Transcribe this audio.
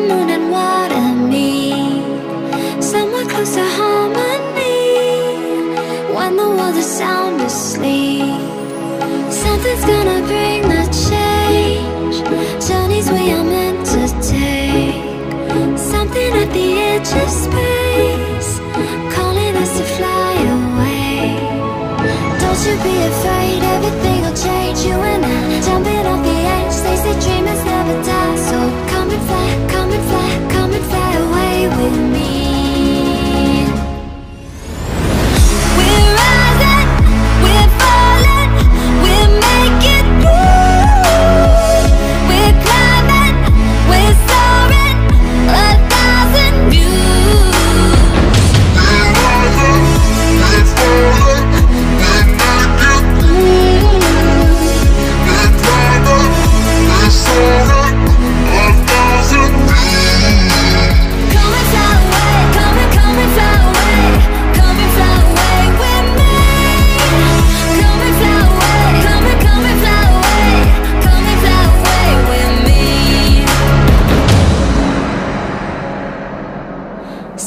moon and Somewhere close to harmony When the world is sound asleep. Something's gonna bring the change Journeys we are meant to take. Something at the edge of space Calling us to fly away. Don't you be afraid, everything will change You and I,